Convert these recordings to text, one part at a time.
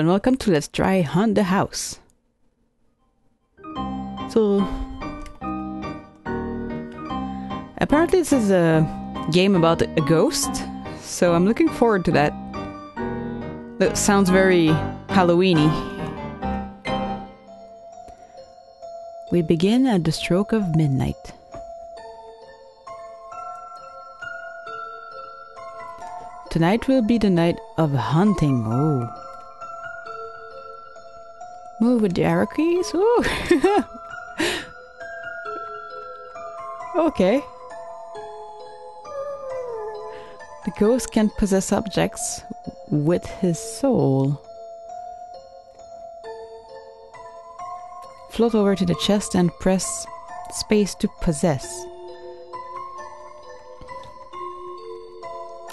and welcome to Let's Try Haunt the House. So, apparently, this is a game about a ghost, so I'm looking forward to that. That sounds very Halloweeny. We begin at the stroke of midnight. Tonight will be the night of haunting. Oh. Move with the arrow keys. Ooh. okay. The ghost can possess objects with his soul. Float over to the chest and press space to possess.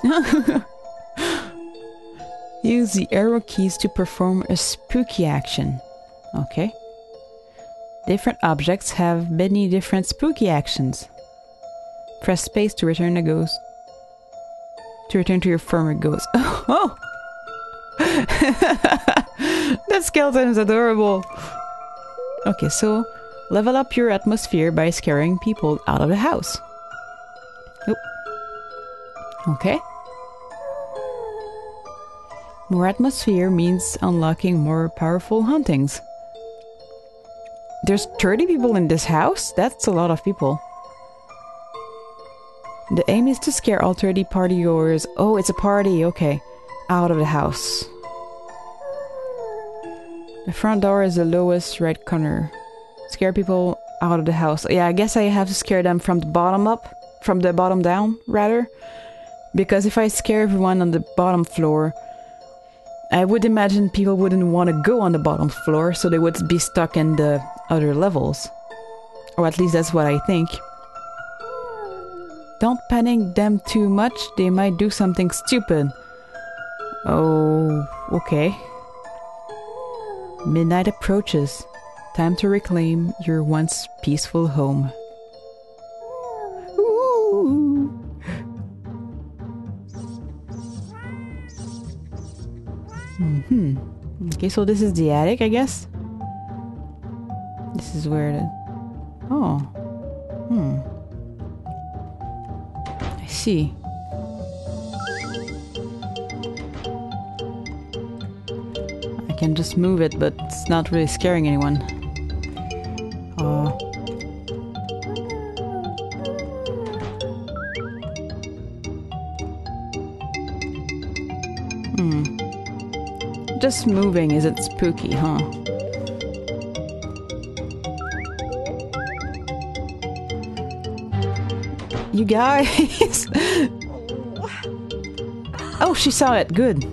Use the arrow keys to perform a spooky action. Okay. Different objects have many different spooky actions. Press space to return the ghost. To return to your former ghost. Oh! that skeleton is adorable. Okay, so level up your atmosphere by scaring people out of the house. Oh. Okay. More atmosphere means unlocking more powerful hauntings. There's 30 people in this house? That's a lot of people. The aim is to scare all 30 partygoers. Oh, it's a party, okay. Out of the house. The front door is the lowest right corner. Scare people out of the house. Yeah, I guess I have to scare them from the bottom up. From the bottom down, rather. Because if I scare everyone on the bottom floor, I would imagine people wouldn't want to go on the bottom floor, so they would be stuck in the other levels. Or at least that's what I think. Don't panic them too much, they might do something stupid. Oh, okay. Midnight approaches. Time to reclaim your once peaceful home. Hmm Okay, so this is the attic, I guess? Is where the... Oh. Hmm. I see. I can just move it, but it's not really scaring anyone. Oh. Hmm. Just moving isn't spooky, huh? You guys! oh, she saw it. Good.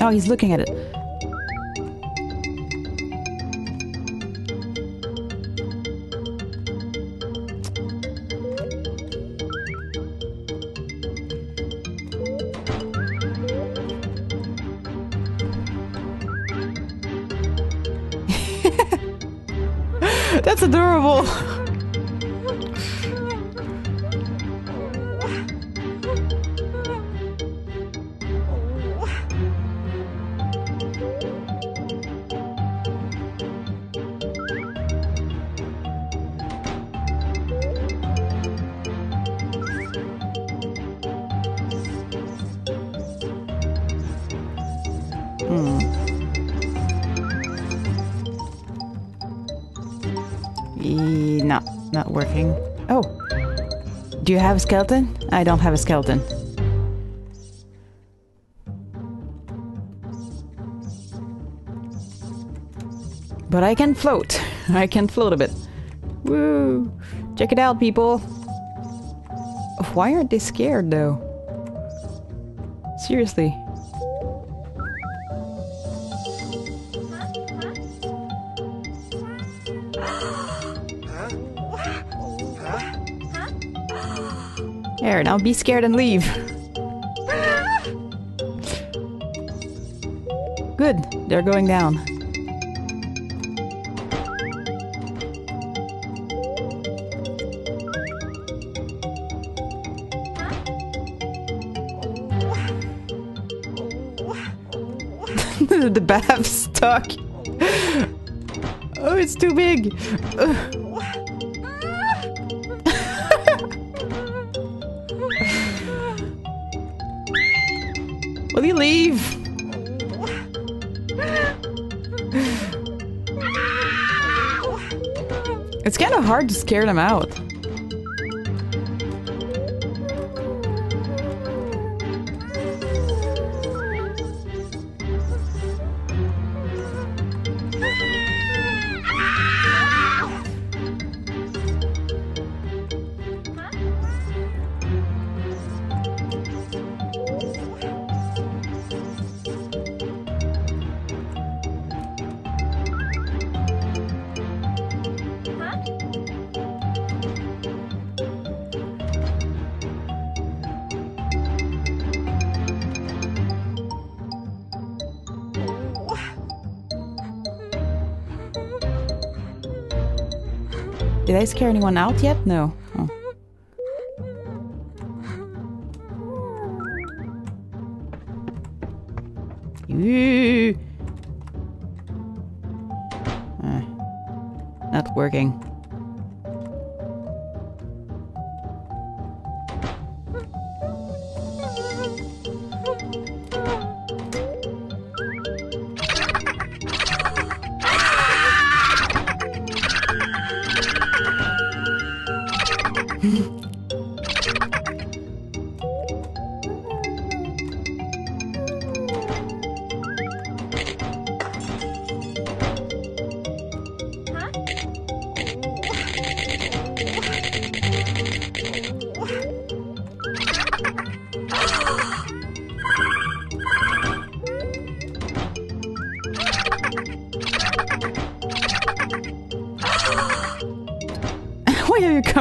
Oh, he's looking at it. Do you have a skeleton? I don't have a skeleton. But I can float. I can float a bit. Woo! Check it out, people. Why aren't they scared, though? Seriously. there. Now be scared and leave. Good. They're going down. the bath stuck. oh, it's too big. Ugh. Leave? It's kind of hard to scare them out. Did I scare anyone out yet? No. Oh. Uh, not working.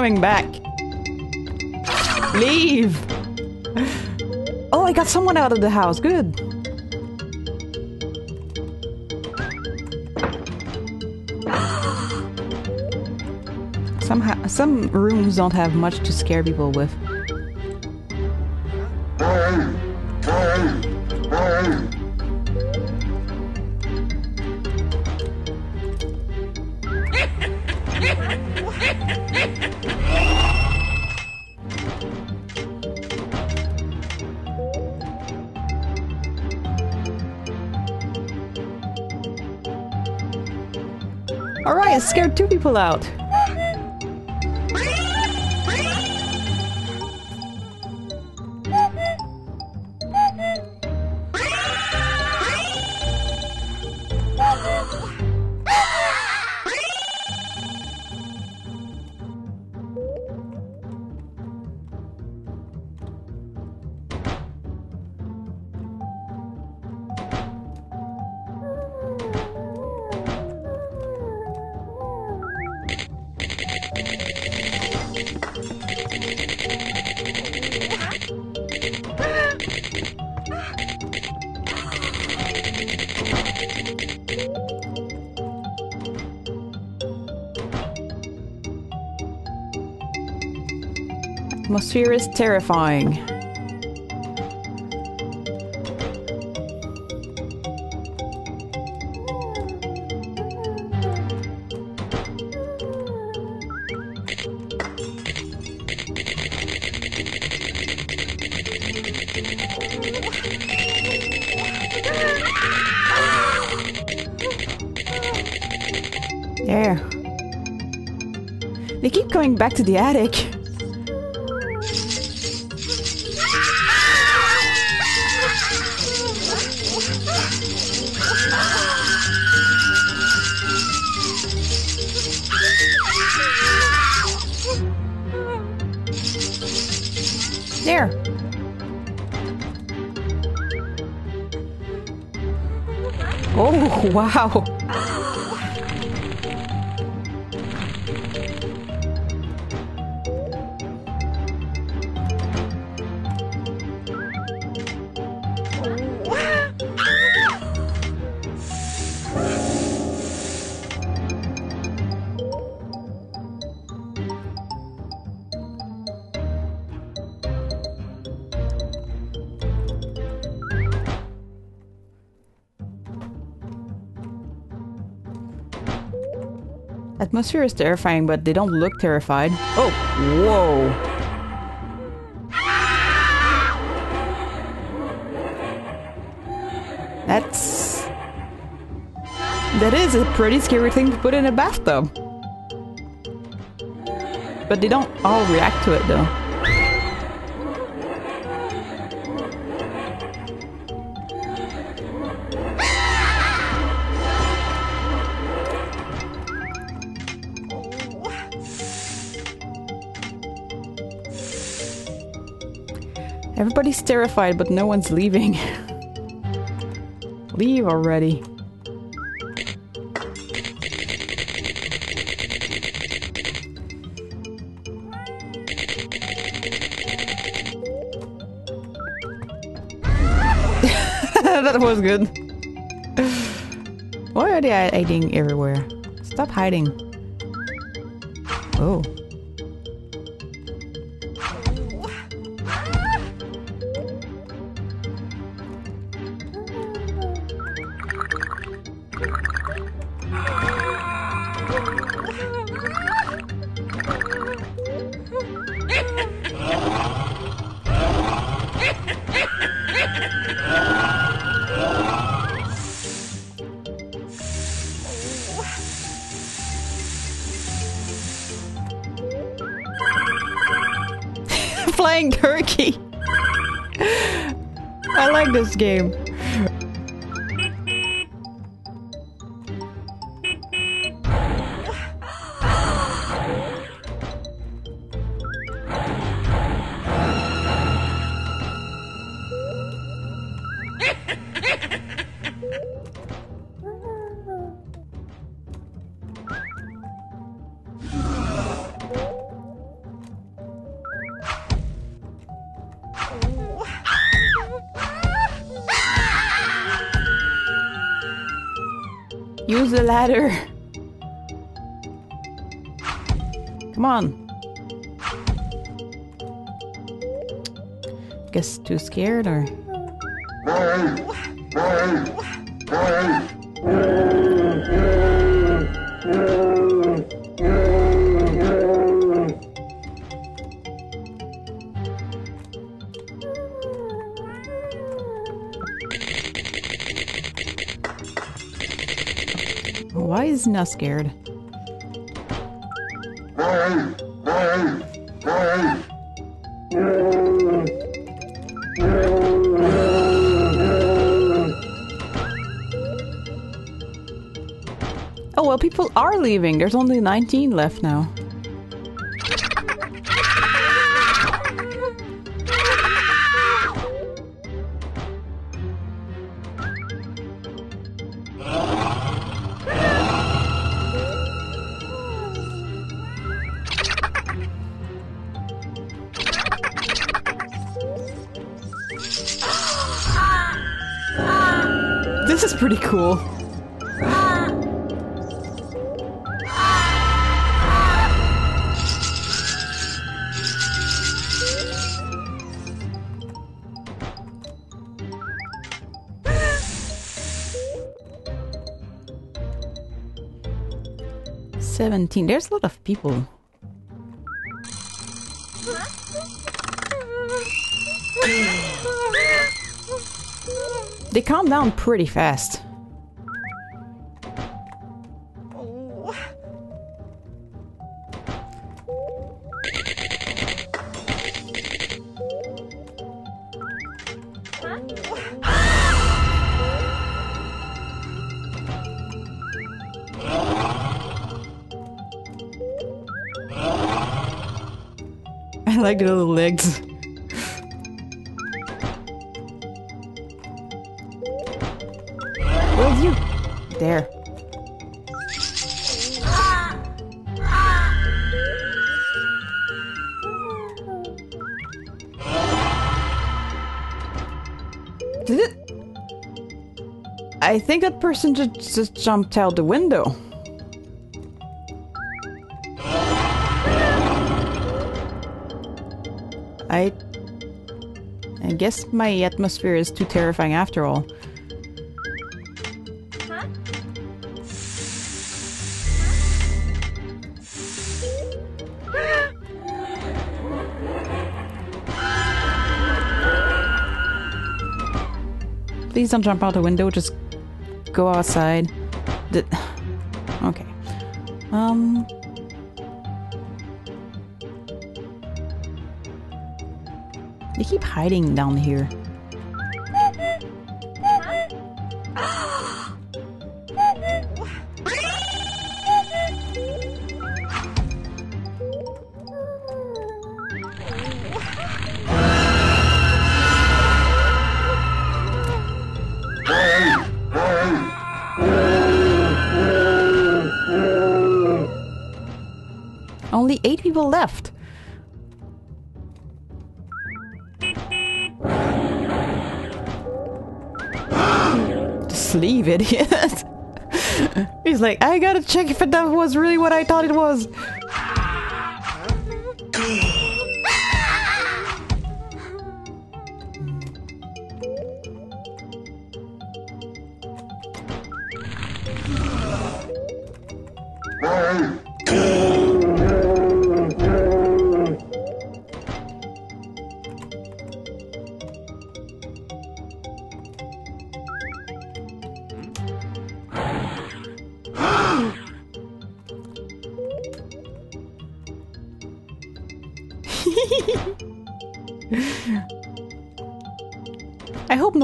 Coming back? Leave! Oh, I got someone out of the house. Good. Some ha some rooms don't have much to scare people with. Scared two people out. Atmosphere is terrifying. There. They keep going back to the attic. Oh, wow. Atmosphere is terrifying, but they don't look terrified. Oh, whoa. That's... That is a pretty scary thing to put in a bathtub. But they don't all react to it though. Everybody's terrified, but no one's leaving. Leave already. that was good. Why are they hiding everywhere? Stop hiding. Oh. Like Use the ladder. Come on. Guess too scared or. Is scared? Oh well, people are leaving. There's only 19 left now. Cool. Seventeen. There's a lot of people. They calm down pretty fast. Little legs. Where's you? There. Did it? I think that person just, just jumped out the window. guess my atmosphere is too terrifying after all. Please don't jump out the window, just go outside. D okay. Um... They keep hiding down here. Only eight people left. Leave, idiot. He's like, I gotta check if that was really what I thought it was.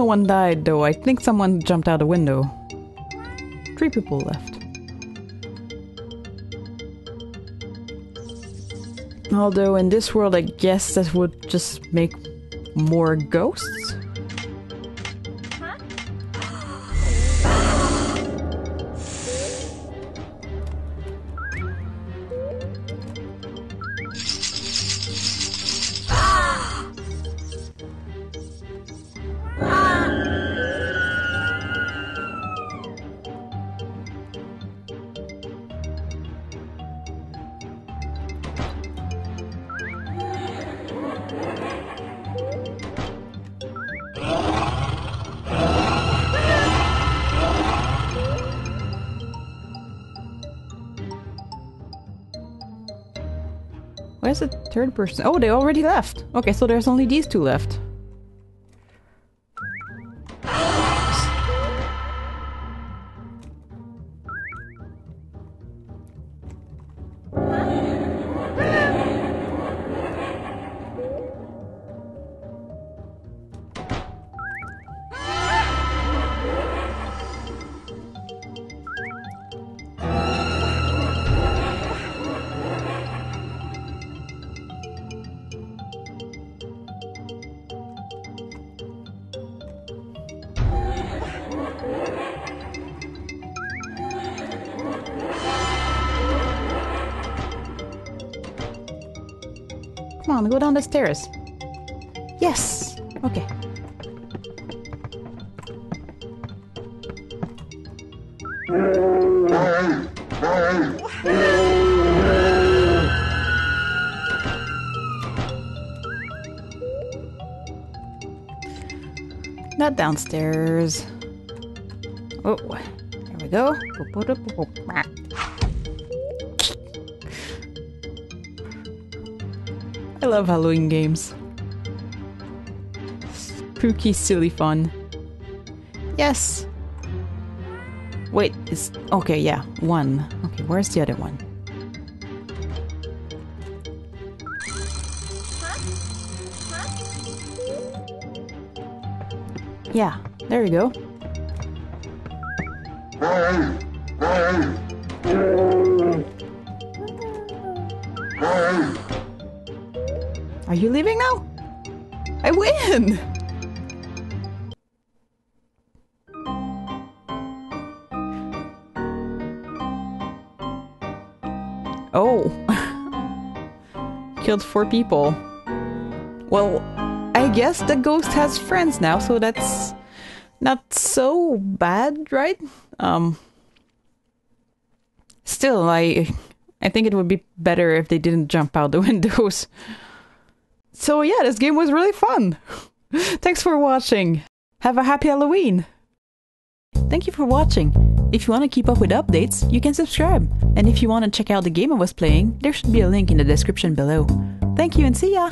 One died, though. I think someone jumped out a window. Three people left. Although in this world, I guess that would just make more ghosts? Where's the third person? Oh, they already left. Okay, so there's only these two left. On, go down the stairs. Yes! Okay. Not downstairs. Oh, there we go. I love Halloween games. Spooky, silly fun. Yes! Wait, is Okay, yeah, one. Okay, where's the other one? Yeah, there we go. You leaving now? I win! Oh. Killed four people. Well, I guess the ghost has friends now, so that's not so bad, right? Um Still, I I think it would be better if they didn't jump out the windows. So yeah, this game was really fun. Thanks for watching. Have a happy Halloween. Thank you for watching. If you want to keep up with updates, you can subscribe. And if you want to check out the game I was playing, there should be a link in the description below. Thank you and see ya!